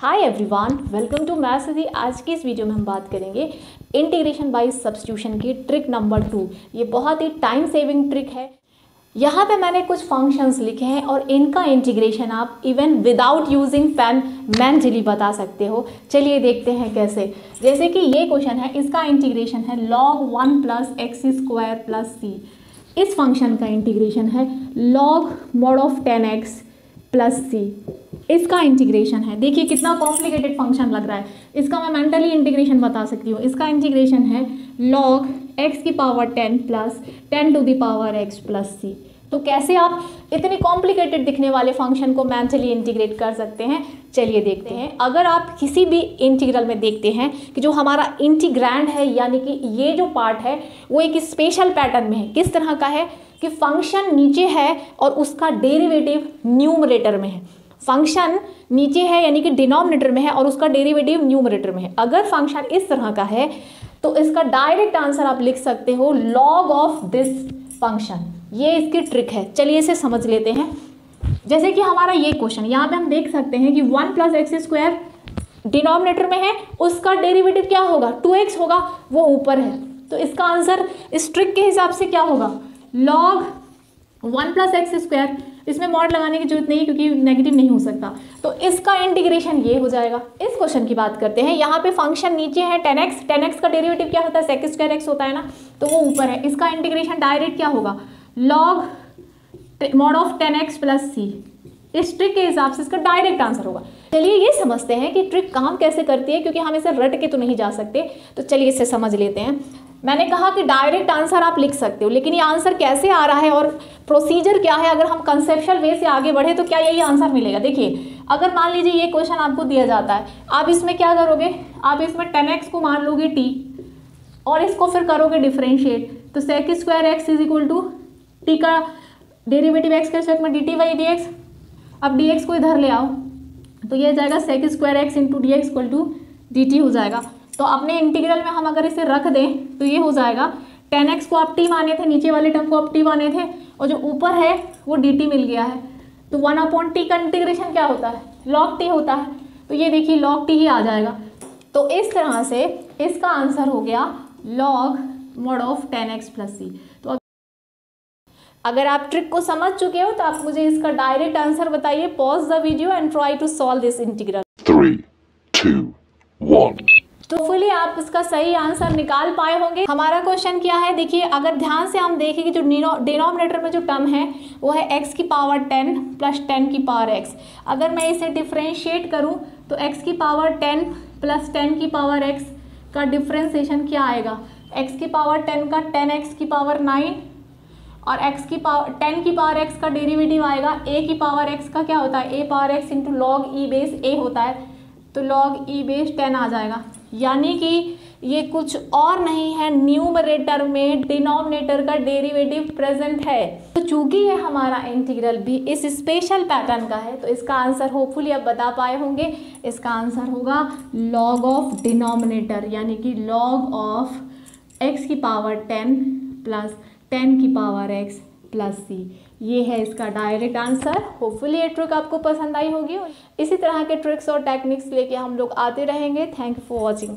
Hi everyone welcome to maths दी आज की इस वीडियो में हम बात करेंगे इंटीग्रेशन बाय सब्सटीट्यूशन की ट्रिक नंबर टू ये बहुत ही टाइम सेविंग ट्रिक है। यहाँ पे मैंने कुछ फ़ंक्शंस लिखे हैं और इनका इंटीग्रेशन आप even without using pen mentally बता सकते हो। चलिए देखते हैं कैसे। जैसे कि ये क्वेश्चन है, इसका इंटीग्रेशन है log one plus x square plus c इस फ़ंक्शन का इंटीग्रेशन है log mod of ten x plus c इसका इंटीग्रेशन है। देखिए कितना कॉम्प्लिकेटेड फ़ंक्शन लग रहा है। इसका मैं मेंटली इंटीग्रेशन बता सकती हूँ। इसका इंटीग्रेशन है लॉग एक्स की power ten plus ten to the power x plus c तो कैसे आप इतने कॉम्प्लिकेटेड दिखने वाले फ़ंक्शन को मेंटली इंटीग्रेट कर सकते हैं? चलिए देखते हैं। अगर आप किसी भी इंटीग्रल में देखते हैं कि जो हमारा इंटीग्रैंड है, यानी कि ये जो पार्ट है, वो एक स्पेशल पैटर्न में है। किस तरह का है? कि फ़ंक्शन नीचे है और उसका डेरिवेटिव न्यूमरेटर में है। फ़ंक्शन नीचे है, यानी कि डिनोमिनेटर में है और उसका डेरिवेटिव न्यूमरेटर में है। अगर फ़ंक्शन इस तरह का है तो इसका डायरेक्ट आंसर आप लिख सकते हो लॉग ऑफ़ दिस फ़ंक्शन ये इसकी ट्रिक है। चलिए इसे समझ लेते हैं। जैसे कि हमारा ये क्वेश्चन यहाँ पे हम देख सकते हैं कि one plus x square denominator में है, उसका डेरिवेटिव क्या होगा? टू एक्स होगा, वो ऊपर है। तो इसका आंसर इस ट्रिक के हिसाब से क्या होगा? Log one plus x square इसमें मॉड लगाने की ज़रूरत नहीं क्योंकि नेगेटिव नहीं हो सकता। तो इसका इंटीग्रेशन ये हो जाएगा। इस क्वेश्चन की बात करते हैं। यहाँ पे फ़ंक्शन नीचे है टेन एक्स टेन एक्स का डेरिवेटिव क्या होता है? सेक स्क्वायर एक्स होता है ना? तो वो ऊपर है। इसका इंटीग्रेशन डायरेक्ट क्या होगा? Log mod of ten x plus c इस ट्रिक के हिसाब से इसका डायरेक्ट आंसर होगा। चलिए ये समझते हैं कि ट्रिक काम कैसे करती है, क्योंकि हम इसे रट के तो नहीं जा सकते। तो चलिए इसे समझ लेते हैं। मैंने कहा कि डायरेक्ट आंसर आप लिख सकते हो, लेकिन ये आंसर कैसे आ रहा है और प्रोसीजर क्या है? अगर हम कंसेप्शल वे से आगे बढ़े तो क्या यही आंसर मिलेगा? देखिए, अगर मान लीजिए ये क्वेश्चन आपको दिया जाता है, आप इसमें क्या करोगे? आप इसमें टेन एक्स को मान लोगे टी और इसको फिर करोगे डिफ्रेंशिएट तो sec square x is equal to t का डेरिवेटिव एक्स के रिस्पेक्ट में d t by d x अब डी एक्स को इधर ले आओ तो ये जाएगा sec square x into d x equal to d t हो जाएगा. तो अपने इंटीग्रल में हम अगर इसे रख दें तो ये हो जाएगा. टेन एक्स को आप टी माने थे, नीचे वाले टर्म को आप टी माने थे और जो ऊपर है वो डी टी मिल गया है। तो वन अपॉन टी का इंटीग्रेशन क्या होता है? लॉग टी होता है। तो ये देखिए लॉग टी ही आ जाएगा। तो इस तरह से इसका आंसर हो गया log mod of ten x plus c तो अगर आप ट्रिक को समझ चुके हो तो आप मुझे इसका डायरेक्ट आंसर बताइए। Pause the video and try to solve this integral Three, two, one. तो फुली आप इसका सही आंसर निकाल पाए होंगे। हमारा क्वेश्चन क्या है? देखिए, अगर ध्यान से हम देखें कि जो डिनोमिनेटर में जो टर्म है, वो है x की पावर टेन प्लस टेन की पावर x अगर मैं इसे डिफ्रेंशिएट करूँ तो x की पावर टेन प्लस टेन की पावर x का डिफ्रेंसिएशन क्या आएगा? x की पावर टेन का टेन एक्स की पावर नाइन और x की पावर टेन की पावर x का डेरिवेटिव आएगा। a की पावर x का क्या होता है? a power x into log e base a होता है। तो लॉग ई बेस टेन आ जाएगा। यानी कि ये कुछ और नहीं है न्यूमरेटर में डिनोमिनेटर का डेरिवेटिव प्रेजेंट है। तो चूँकि ये हमारा इंटीग्रल भी इस स्पेशल पैटर्न का है तो इसका आंसर होपफुली आप बता पाए होंगे। इसका आंसर होगा लॉग ऑफ़ डिनोमिनेटर यानी कि लॉग ऑफ़ एक्स की पावर टेन प्लस टेन की पावर एक्स प्लस सी ये है इसका डायरेक्ट आंसर होपफुली ये ट्रिक आपको पसंद आई होगी. इसी तरह के ट्रिक्स और टेक्निक्स लेके हम लोग आते रहेंगे. Thank you for watching